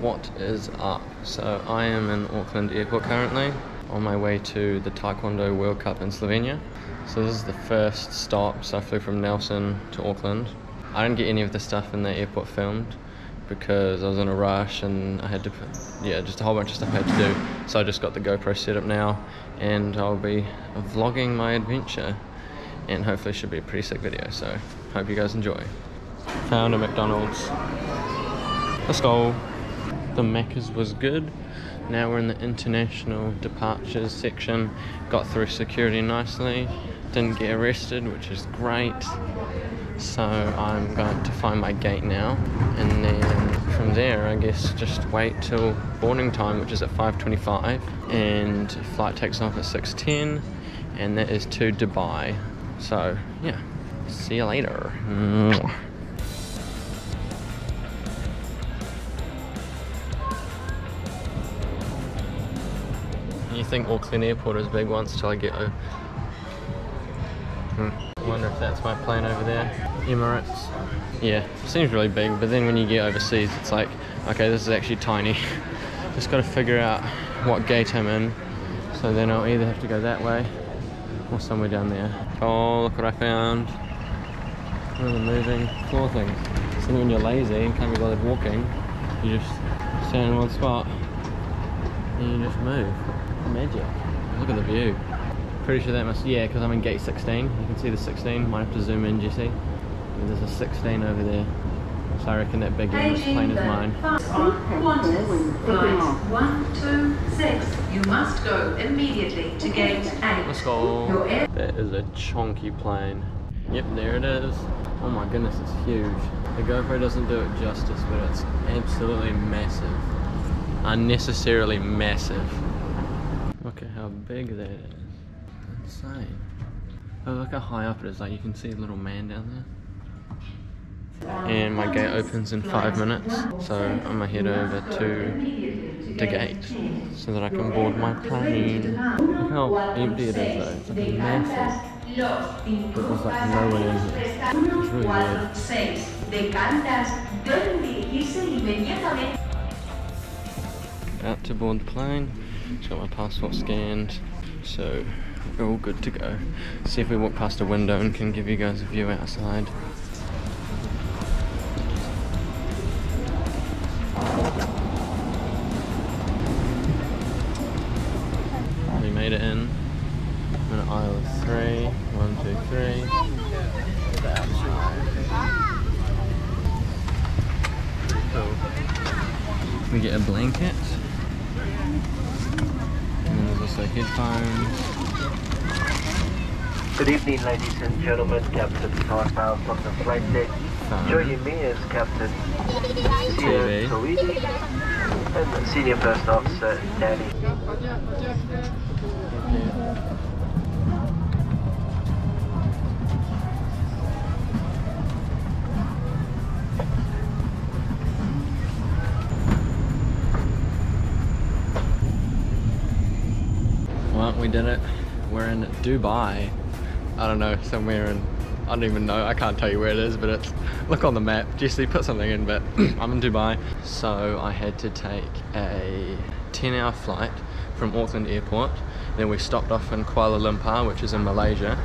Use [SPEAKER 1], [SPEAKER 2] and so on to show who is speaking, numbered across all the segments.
[SPEAKER 1] What is up? So I am in Auckland Airport currently on my way to the Taekwondo World Cup in Slovenia. So this is the first stop. So I flew from Nelson to Auckland. I didn't get any of the stuff in the airport filmed because I was in a rush and I had to, put, yeah, just a whole bunch of stuff I had to do. So I just got the GoPro set up now and I'll be vlogging my adventure and hopefully it should be a pretty sick video. So hope you guys enjoy. Found a McDonald's. Let's go. The Macca's was good. Now we're in the international departures section. Got through security nicely. Didn't get arrested, which is great. So I'm going to find my gate now. And then from there, I guess just wait till boarding time, which is at 5.25. And flight takes off at 6.10. And that is to Dubai. So yeah, see you later. Think Auckland Airport is big once till I get over. Hmm. wonder if that's my plane over there. Emirates. Yeah, seems really big, but then when you get overseas, it's like, okay, this is actually tiny. Just gotta figure out what gate I'm in. So then I'll either have to go that way or somewhere down there. Oh, look what I found. One of the moving floor things. So when you're lazy and can't be bothered walking, you just stand in one spot and you just move. Magic. Look at the view. Pretty sure that must, yeah, because I'm in gate 16. You can see the 16. Might have to zoom in, Jesse. And there's a 16 over there. So I reckon that big one Emirates plane is mine.
[SPEAKER 2] Qantas, flight 126. You must go immediately to gate 8.
[SPEAKER 1] Let's go. That is a chunky plane. Yep, there it is. Oh my goodness, it's huge. The GoPro doesn't do it justice, but it's absolutely massive. Unnecessarily massive. How big that is. Insane. Oh, look how high up it is. Like you can see a little man down there. And my gate opens in five minutes, so I'm gonna head over to the gate so that I can board my plane. Look how empty it is though. It's like massive. But there's like no one in here. It's really weird.
[SPEAKER 2] 6 de Qantas deben dirigirse inmediatamente.
[SPEAKER 1] Out to board the plane. Got my passport scanned. So we're all good to go. See if we walk past a window and can give you guys a view outside. We made it in. I'm in aisle three. One, two, three. Cool. We get a blanket. And then there's also headphones.
[SPEAKER 3] Good evening, ladies and gentlemen. Captain Todd now from the flight deck.
[SPEAKER 1] Phone.
[SPEAKER 3] Joining me is Captain. Sia and Senior First Officer Danny.
[SPEAKER 1] We did it. We're in Dubai. I don't know, somewhere in, I don't even know, I can't tell you where it is, but it's, look on the map. Jesse, put something in, but I'm in Dubai. So I had to take a 10 hour flight from Auckland Airport. Then we stopped off in Kuala Lumpur, which is in Malaysia.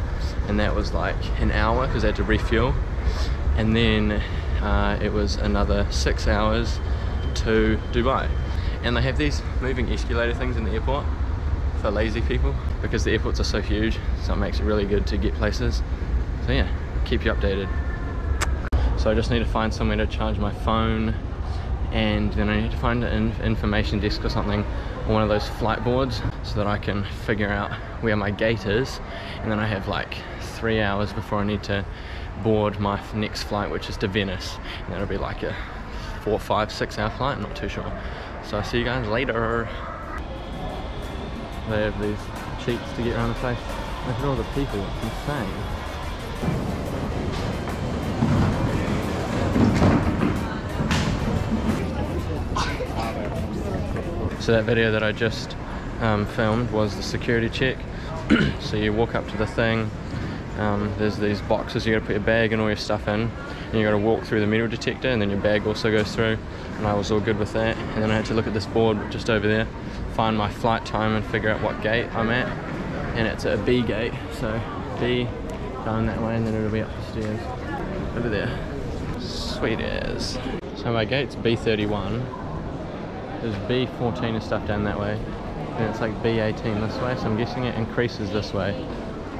[SPEAKER 1] And that was like an hour because I had to refuel. And then uh, it was another six hours to Dubai. And they have these moving escalator things in the airport for lazy people because the airports are so huge so it makes it really good to get places. So yeah keep you updated. So I just need to find somewhere to charge my phone and then I need to find an information desk or something or one of those flight boards so that I can figure out where my gate is. And then I have like three hours before I need to board my next flight which is to Venice. And that'll be like a four five six hour flight I'm not too sure. So I'll see you guys later they have these cheats to get around the place. Look at all the people, it's insane. So that video that I just um, filmed was the security check. so you walk up to the thing, um, there's these boxes you gotta put your bag and all your stuff in. And you got to walk through the metal detector, and then your bag also goes through. And I was all good with that. And then I had to look at this board just over there, find my flight time, and figure out what gate I'm at. And it's a B gate, so B down that way, and then it'll be up the stairs over there. Sweet as. So my gate's B31. There's B14 and stuff down that way. And it's like B18 this way, so I'm guessing it increases this way.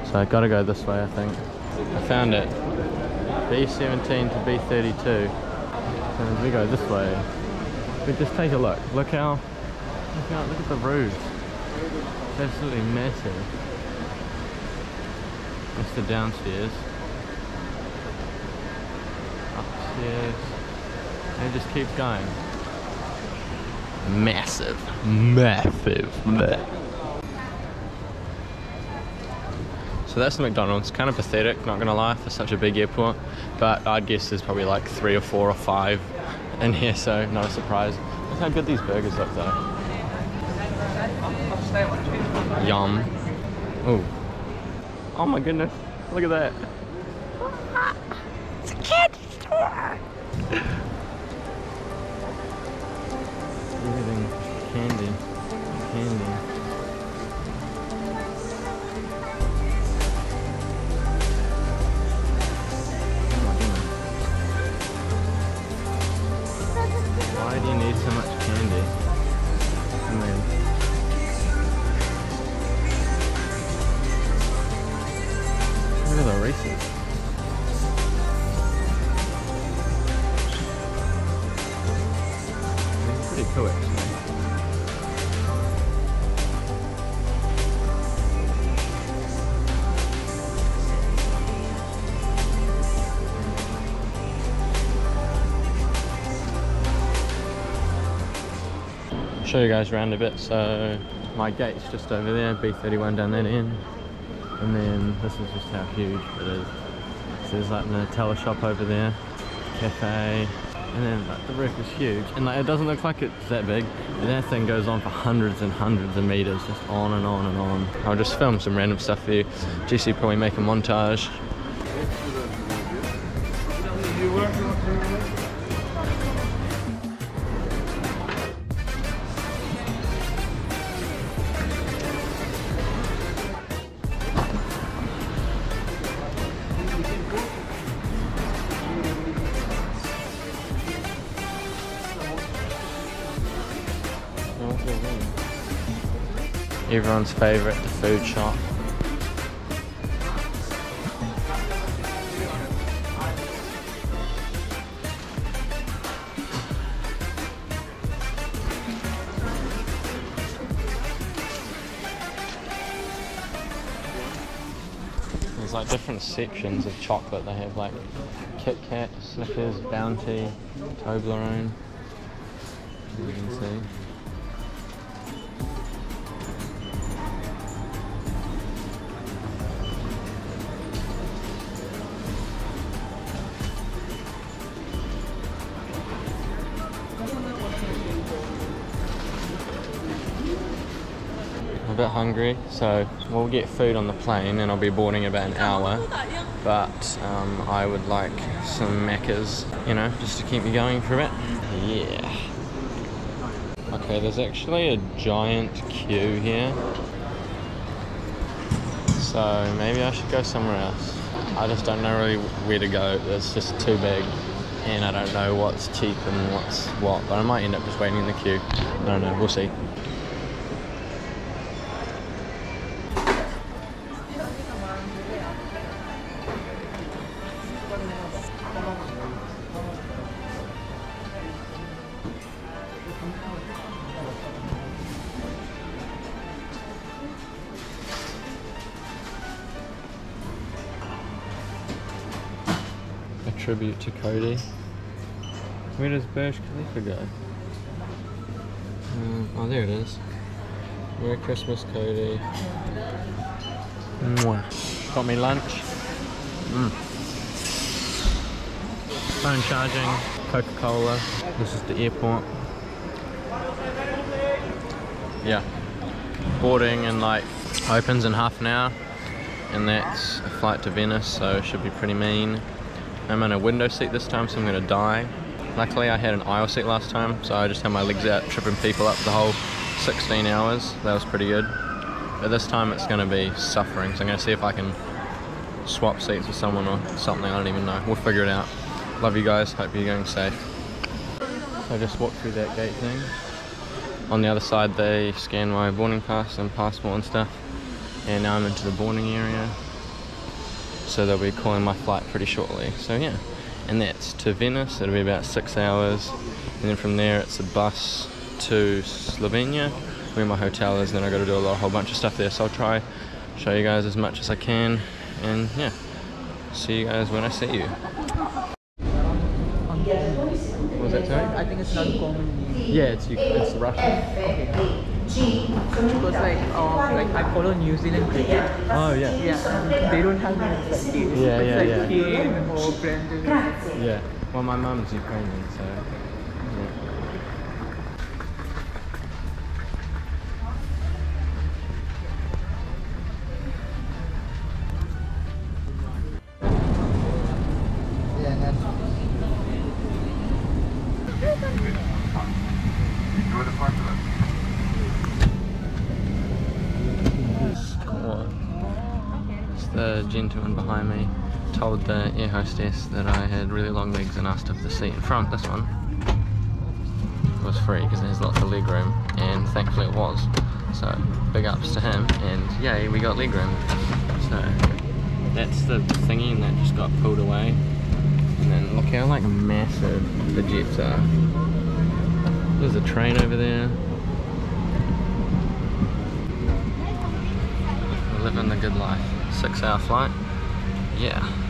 [SPEAKER 1] So I gotta go this way, I think. I found it. B17 to B32. So as we go this way, but just take a look. Look how, look how, look at the roofs. It's absolutely massive. That's the downstairs. Upstairs. And it just keeps going. Massive. Massive. So that's the McDonald's. Kind of pathetic, not gonna lie, for such a big airport. But I'd guess there's probably like three or four or five in here, so not a surprise. Look how good these burgers look though. Yum. Oh. Oh my goodness. Look at that. It's a candy store. Everything candy. Candy. Actually. I'll show you guys around a bit. So my gate's just over there, B31 down that end. And then this is just how huge it is. So there's like Nutella shop over there, cafe, and then like the roof is huge. And like it doesn't look like it's that big, but that thing goes on for hundreds and hundreds of meters, just on and on and on. I'll just film some random stuff for you. Will probably make a montage. Everyone's favourite, the food shop. There's like different sections of chocolate. They have like Kit Kat, Snickers, Bounty, Toblerone. You can see. Hungry, so we'll get food on the plane and I'll be boarding in about an hour. But um, I would like some Maccas, you know, just to keep me going for a bit. Yeah. Okay, there's actually a giant queue here. So maybe I should go somewhere else. I just don't know really where to go. It's just too big. And I don't know what's cheap and what's what. But I might end up just waiting in the queue. I don't know, we'll see. A tribute to Cody. Where does Burj Khalifa go? Um, oh, there it is. Merry Christmas, Cody. Mwah. Got me lunch. Mm. Phone charging, Coca-Cola. This is the airport. Yeah. Boarding and like opens in half an hour. And that's a flight to Venice, so it should be pretty mean. I'm in a window seat this time, so I'm gonna die. Luckily, I had an aisle seat last time, so I just had my legs out tripping people up the whole 16 hours. That was pretty good. But this time it's gonna be suffering, so I'm gonna see if I can swap seats with someone or something. I don't even know. We'll figure it out. Love you guys. Hope you're going safe. So I just walked through that gate thing. On the other side, they scan my boarding pass and passport and stuff. And now I'm into the boarding area. So they'll be calling my flight pretty shortly. So yeah, and that's to Venice. It'll be about six hours. And then from there, it's a bus to Slovenia, where my hotel is. And Then I got to do a, lot, a whole bunch of stuff there. So I'll try show you guys as much as I can. And yeah, see you guys when I see you. What was that, sorry?
[SPEAKER 4] I think it's not common name.
[SPEAKER 1] Yeah, it's it's Russian.
[SPEAKER 4] Because like, um, like I follow New Zealand cricket.
[SPEAKER 1] Oh yeah.
[SPEAKER 4] Yeah, they don't have like this.
[SPEAKER 1] Yeah,
[SPEAKER 4] it's
[SPEAKER 1] yeah,
[SPEAKER 4] like
[SPEAKER 1] yeah.
[SPEAKER 4] Or.
[SPEAKER 1] Yeah. Well, my mum's Ukrainian, so. Hostess that I had really long legs and asked if the seat in front, this one, was free because has lots of leg room and thankfully it was. So big ups to him and yay we got leg room. So that's the thingy and that just got pulled away. And then look how like massive the jets are. There's a train over there. We're living the good life. Six hour flight. Yeah.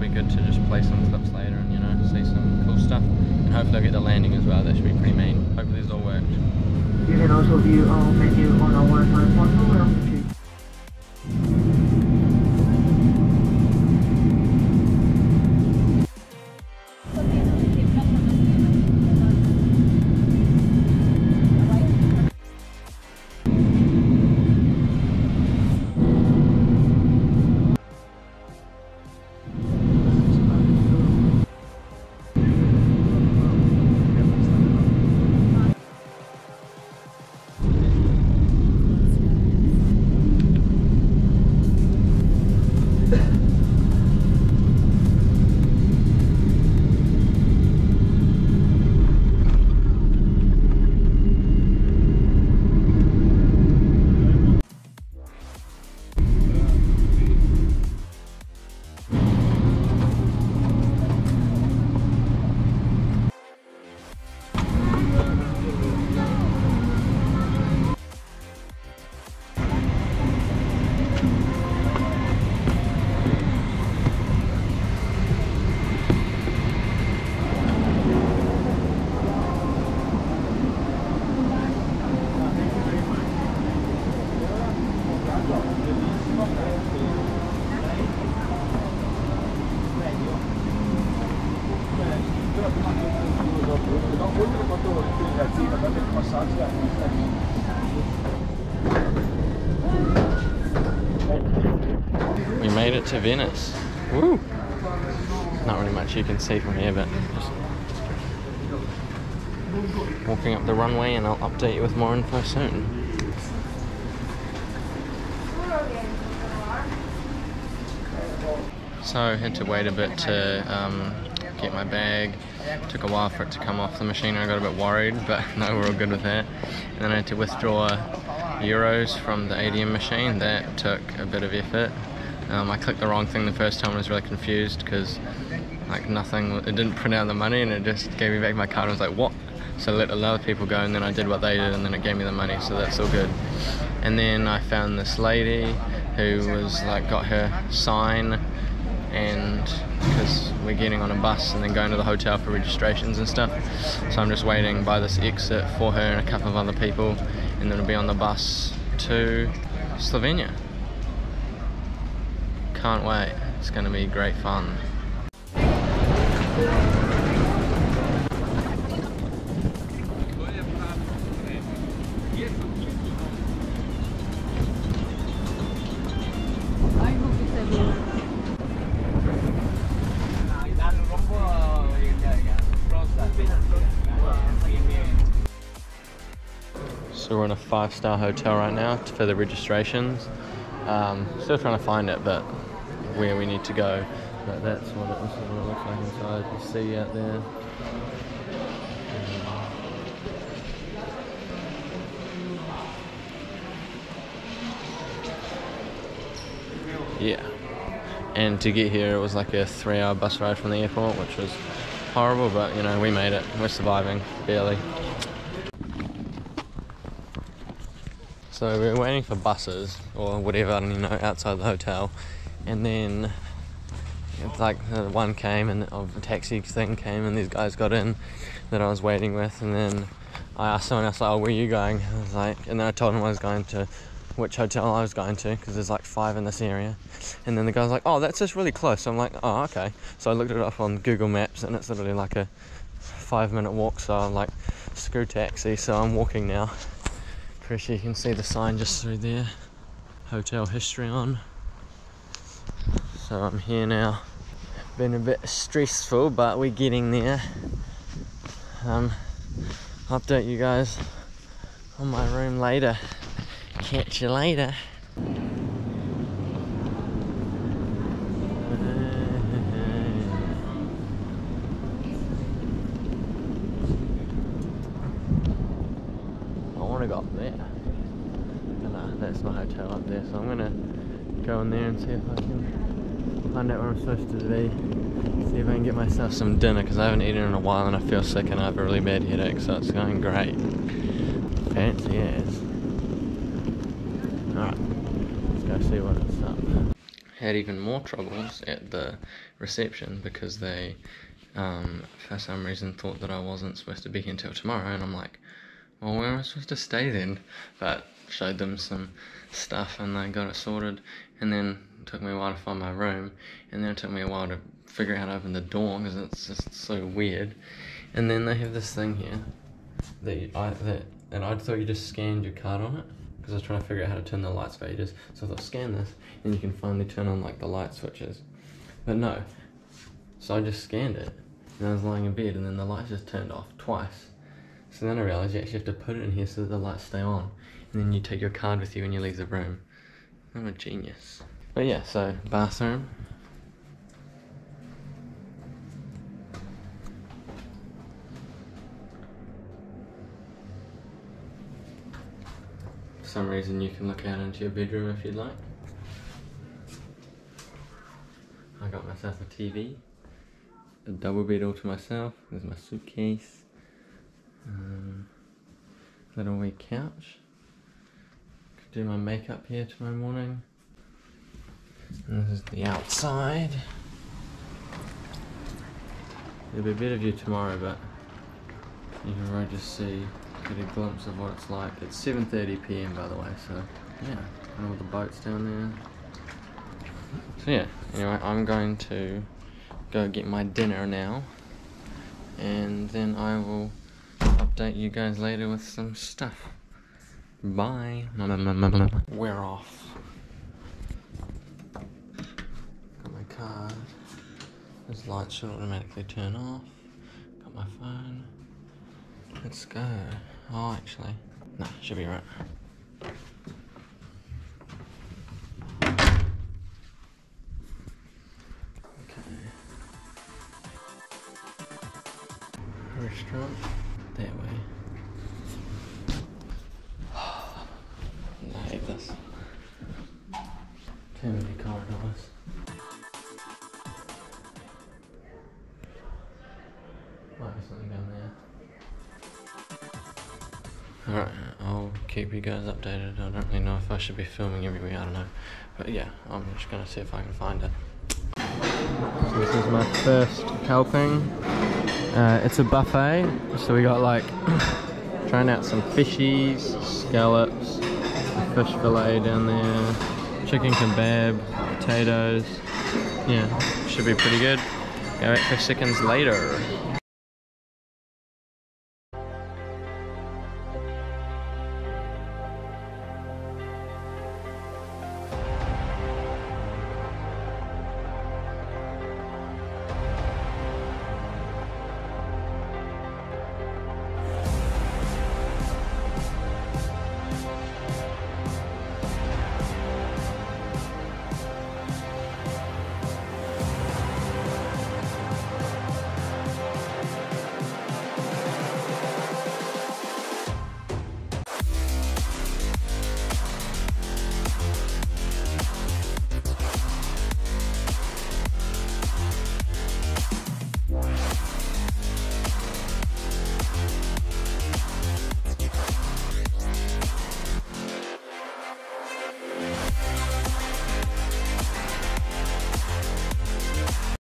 [SPEAKER 1] Be good to just play some clips later and, you know, see some cool stuff. And hopefully I'll get the landing as well, that should be pretty mean. Hopefully this all worked.
[SPEAKER 4] You can also view our menu on our Wi-Fi portal
[SPEAKER 1] to Venice. Woo! Not really much you can see from here, but just walking up the runway and I'll update you with more info soon. So I had to wait a bit to um, get my bag. Took a while for it to come off the machine. I got a bit worried, but no, we're all good with that. And then I had to withdraw euros from the ATM machine. That took a bit of effort. Um, I clicked the wrong thing the first time. I was really confused because like nothing, it didn't print out the money and it just gave me back my card. I was like, what? So I let a lot of people go and then I did what they did and then it gave me the money. So that's all good. And then I found this lady who was like got her sign and because we're getting on a bus and then going to the hotel for registrations and stuff. So I'm just waiting by this exit for her and a couple of other people, and then we'll be on the bus to Slovenia. Can't wait. It's going to be great fun. So we're in a five-star hotel right now for the registrations. Um, still trying to find it, but where we need to go. But that's what it, what it looks like inside. You see out there. Yeah. And to get here, it was like a three-hour bus ride from the airport, which was horrible, but you know, we made it. We're surviving, barely. So we we're waiting for buses or whatever, you know, outside the hotel, and then like uh, one came and of a taxi thing came, and these guys got in that I was waiting with, and then I asked someone else, like, "Oh, where are you going?" I was like, and then I told him I was going to which hotel I was going to because there's like five in this area, and then the guy was like, "Oh, that's just really close." So I'm like, "Oh, okay." So I looked it up on Google Maps, and it's literally like a five-minute walk. So I'm like, "Screw taxi!" So I'm walking now. Pretty sure you can see the sign just through there. Hotel Histrion. So I'm here now. Been a bit stressful, but we're getting there. Um, update you guys on my room later. Catch you later. I want to go up there. But nah, that's my hotel up there, so I'm gonna go in there and see if I can find out where I'm supposed to be. See if I can get myself some dinner because I haven't eaten in a while and I feel sick and I have a really bad headache, so it's going great. Fancy ass. Alright, let's go see what it's up. Had even more troubles at the reception because they, um, for some reason, thought that I wasn't supposed to be here until tomorrow, and I'm like, well, where am I supposed to stay then? But showed them some stuff and they got it sorted, and then it took me a while to find my room, and then it took me a while to figure out how to open the door because it's just so weird. And then they have this thing here that I that and I thought you just scanned your card on it because I was trying to figure out how to turn the lights for. So I thought scan this, and you can finally turn on like the light switches. But no, so I just scanned it, and I was lying in bed, and then the lights just turned off twice. So then I realized you actually have to put it in here so that the lights stay on, and then you take your card with you when you leave the room. I'm a genius. But yeah, so bathroom. For some reason you can look out into your bedroom if you'd like. I got myself a TV, a double bed all to myself. There's my suitcase, um, little wee couch. Do my makeup here tomorrow morning. And this is the outside. There'll be a better view tomorrow, but you can really just see, get a glimpse of what it's like. It's 7.30 p.m. by the way, so yeah, and all the boats down there. So yeah, anyway, I'm going to go get my dinner now, and then I will update you guys later with some stuff. Bye. We're off. Got my card. This light should automatically turn off. Got my phone. Let's go. Oh, actually, no, should be right. Updated. I don't really know if I should be filming everywhere, I don't know. But yeah, I'm just gonna see if I can find it. So this is my first helping. Uh, it's a buffet, so we got like trying out some fishies, scallops, fish fillet down there, chicken kebab, potatoes. Yeah, should be pretty good. Go back for seconds later.